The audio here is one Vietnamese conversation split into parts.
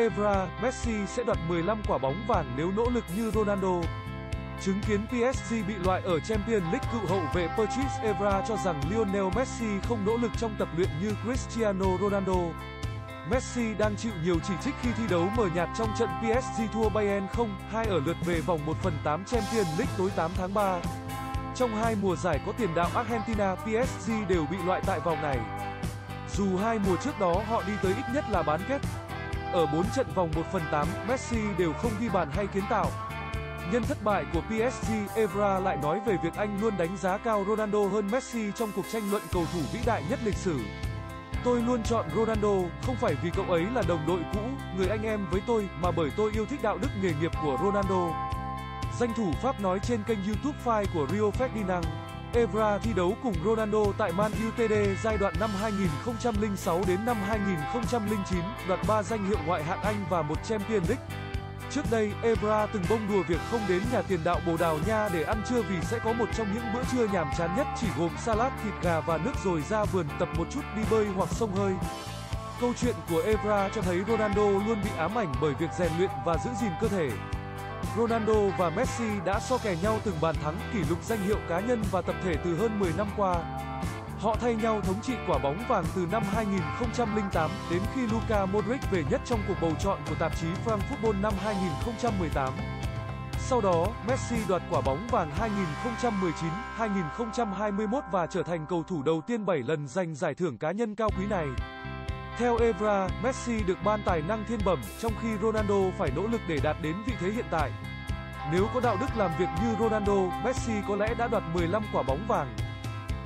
Evra, Messi sẽ đoạt 15 quả bóng vàng nếu nỗ lực như Ronaldo. Chứng kiến PSG bị loại ở Champions League cựu hậu vệ Patrice Evra cho rằng Lionel Messi không nỗ lực trong tập luyện như Cristiano Ronaldo. Messi đang chịu nhiều chỉ trích khi thi đấu mờ nhạt trong trận PSG thua Bayern 0-2 ở lượt về vòng 1/8 Champions League tối 8 tháng 3. Trong hai mùa giải có tiền đạo Argentina, PSG đều bị loại tại vòng này. Dù hai mùa trước đó họ đi tới ít nhất là bán kết. Ở 4 trận vòng 1/8, Messi đều không ghi bàn hay kiến tạo. Nhân thất bại của PSG, Evra lại nói về việc anh luôn đánh giá cao Ronaldo hơn Messi trong cuộc tranh luận cầu thủ vĩ đại nhất lịch sử. Tôi luôn chọn Ronaldo, không phải vì cậu ấy là đồng đội cũ, người anh em với tôi, mà bởi tôi yêu thích đạo đức nghề nghiệp của Ronaldo. Danh thủ Pháp nói trên kênh YouTube File của Rio Ferdinand. Evra thi đấu cùng Ronaldo tại Man Utd giai đoạn năm 2006 đến năm 2009, đoạt 3 danh hiệu ngoại hạng Anh và một Champions League. Trước đây, Evra từng bông đùa việc không đến nhà tiền đạo Bồ Đào Nha để ăn trưa vì sẽ có một trong những bữa trưa nhàm chán nhất chỉ gồm salad, thịt gà và nước rồi ra vườn tập một chút đi bơi hoặc sông hơi. Câu chuyện của Evra cho thấy Ronaldo luôn bị ám ảnh bởi việc rèn luyện và giữ gìn cơ thể. Ronaldo và Messi đã so kè nhau từng bàn thắng kỷ lục danh hiệu cá nhân và tập thể từ hơn 10 năm qua. Họ thay nhau thống trị quả bóng vàng từ năm 2008 đến khi Luka Modric về nhất trong cuộc bầu chọn của tạp chí France Football năm 2018. Sau đó, Messi đoạt quả bóng vàng 2019, 2021 và trở thành cầu thủ đầu tiên 7 lần giành giải thưởng cá nhân cao quý này. Theo Evra, Messi được ban tài năng thiên bẩm, trong khi Ronaldo phải nỗ lực để đạt đến vị thế hiện tại. Nếu có đạo đức làm việc như Ronaldo, Messi có lẽ đã đoạt 15 quả bóng vàng.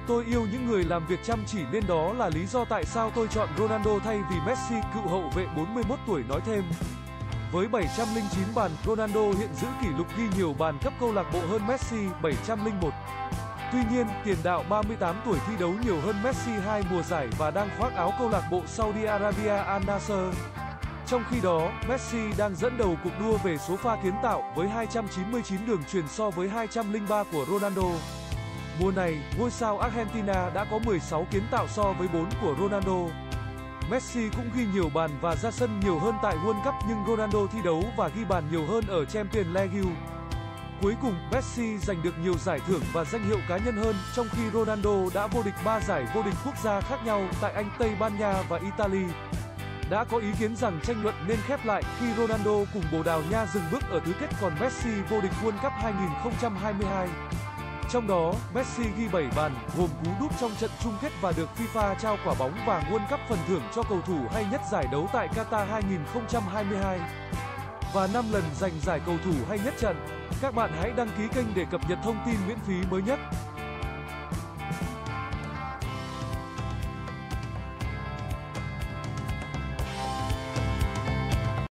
Tôi yêu những người làm việc chăm chỉ nên đó là lý do tại sao tôi chọn Ronaldo thay vì Messi, cựu hậu vệ 41 tuổi nói thêm. Với 709 bàn, Ronaldo hiện giữ kỷ lục ghi nhiều bàn cấp câu lạc bộ hơn Messi 701. Tuy nhiên, tiền đạo 38 tuổi thi đấu nhiều hơn Messi hai mùa giải và đang khoác áo câu lạc bộ Saudi Arabia Al Nassr. Trong khi đó, Messi đang dẫn đầu cuộc đua về số pha kiến tạo với 299 đường truyền so với 203 của Ronaldo. Mùa này, ngôi sao Argentina đã có 16 kiến tạo so với 4 của Ronaldo. Messi cũng ghi nhiều bàn và ra sân nhiều hơn tại World Cup nhưng Ronaldo thi đấu và ghi bàn nhiều hơn ở Champions League. Cuối cùng, Messi giành được nhiều giải thưởng và danh hiệu cá nhân hơn, trong khi Ronaldo đã vô địch 3 giải vô địch quốc gia khác nhau tại Anh, Tây Ban Nha và Italy. Đã có ý kiến rằng tranh luận nên khép lại khi Ronaldo cùng Bồ Đào Nha dừng bước ở tứ kết còn Messi vô địch World Cup 2022. Trong đó, Messi ghi 7 bàn, gồm cú đúp trong trận chung kết và được FIFA trao quả bóng vàng World Cup phần thưởng cho cầu thủ hay nhất giải đấu tại Qatar 2022 và 5 lần giành giải cầu thủ hay nhất trận. Các bạn hãy đăng ký kênh để cập nhật thông tin miễn phí mới nhất.